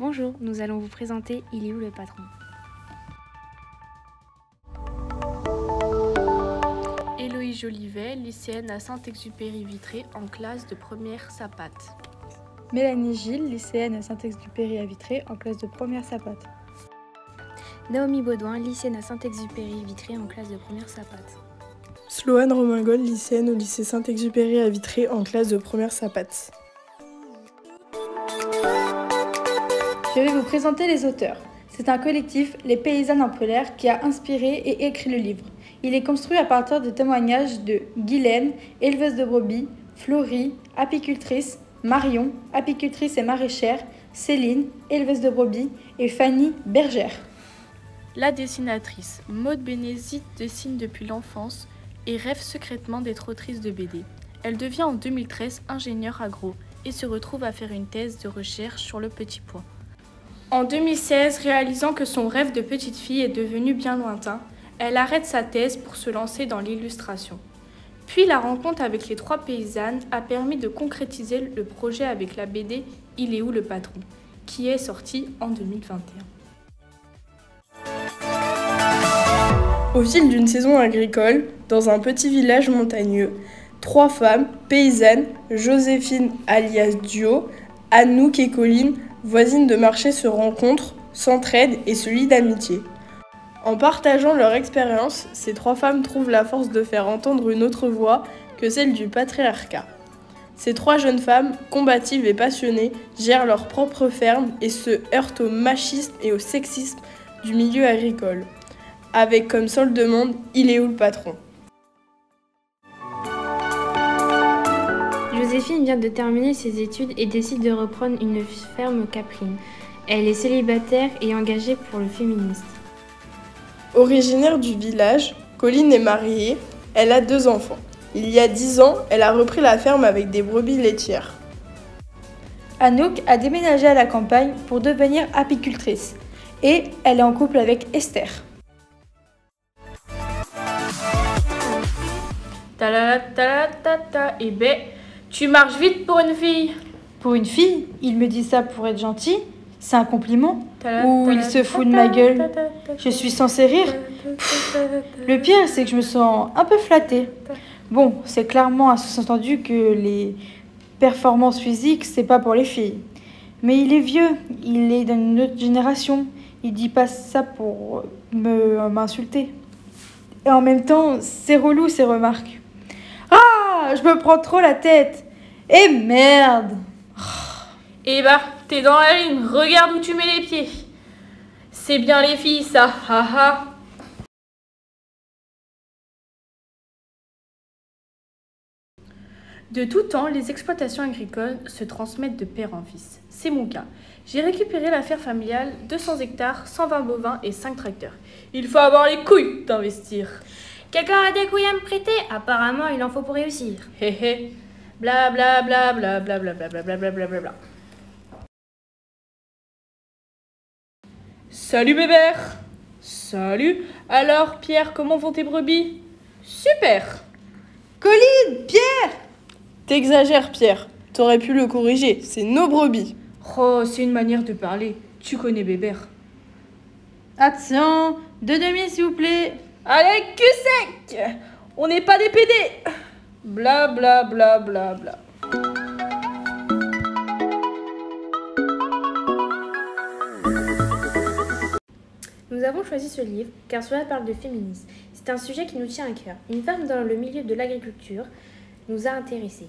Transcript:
Bonjour, nous allons vous présenter Il est où le patron Héloïse Jolivet, lycéenne à Saint-Exupéry-Vitré en classe de première sapate. Mélanie Gilles, lycéenne à Saint-Exupéry à Vitré en classe de première sapate. Naomi Baudouin, lycéenne à Saint-Exupéry-Vitré en classe de première sapate. Sloane Romingol, lycéenne au lycée Saint-Exupéry à Vitré en classe de première sapate. Je vais vous présenter les auteurs. C'est un collectif, Les Paysannes en Polaire, qui a inspiré et écrit le livre. Il est construit à partir de témoignages de Guylaine, éleveuse de brebis, Florie, apicultrice, Marion, apicultrice et maraîchère, Céline, éleveuse de brebis, et Fanny, bergère. La dessinatrice Maude Bénézit dessine depuis l'enfance et rêve secrètement d'être autrice de BD. Elle devient en 2013 ingénieure agro et se retrouve à faire une thèse de recherche sur le petit pois. En 2016, réalisant que son rêve de petite fille est devenu bien lointain, elle arrête sa thèse pour se lancer dans l'illustration. Puis la rencontre avec les trois paysannes a permis de concrétiser le projet avec la BD Il est où le patron qui est sorti en 2021. Au fil d'une saison agricole, dans un petit village montagneux, trois femmes paysannes, Joséphine alias Duo, Anouk et Colline, voisines de marché se rencontrent, s'entraident et se lient d'amitié. En partageant leur expérience, ces trois femmes trouvent la force de faire entendre une autre voix que celle du patriarcat. Ces trois jeunes femmes, combatives et passionnées, gèrent leur propre ferme et se heurtent au machisme et au sexisme du milieu agricole. Avec comme seul de monde, il est où le patron? Joséphine vient de terminer ses études et décide de reprendre une ferme caprine. Elle est célibataire et engagée pour le féminisme. Originaire du village, Colline est mariée, elle a deux enfants. Il y a dix ans, elle a repris la ferme avec des brebis laitières. Anouk a déménagé à la campagne pour devenir apicultrice et elle est en couple avec Esther. Ta la ta ta ta et ben tu marches vite pour une fille. Pour une fille, il me dit ça pour être gentil C'est un compliment Ou il se fout de ma gueule Je suis censée rire Le pire, c'est que je me sens un peu flattée. Bon, c'est clairement un sous-entendu que les performances physiques, c'est pas pour les filles. Mais il est vieux, il est d'une autre génération. Il dit pas ça pour me m'insulter. Et en même temps, c'est relou ces remarques. Je me prends trop la tête. Et merde. Eh bah, t'es dans la ligne, regarde où tu mets les pieds. C'est bien les filles, ça. De tout temps, les exploitations agricoles se transmettent de père en fils. C'est mon cas. J'ai récupéré l'affaire familiale, 200 hectares, 120 bovins et 5 tracteurs. Il faut avoir les couilles d'investir. Quelqu'un a des couilles à me prêter? Apparemment, il en faut pour réussir. Hé hé. Bla bla bla bla bla bla bla bla bla bla bla bla bla. Salut bébert Salut Alors Pierre, comment vont tes brebis? Super Colline, Pierre T'exagères, Pierre. T'aurais pu le corriger, c'est nos brebis. Oh, c'est une manière de parler. Tu connais bébert. Attention, deux demi s'il vous plaît. Allez, cul sec On n'est pas des PD Bla bla bla bla bla. Nous avons choisi ce livre car cela parle de féminisme. C'est un sujet qui nous tient à cœur. Une femme dans le milieu de l'agriculture nous a intéressés.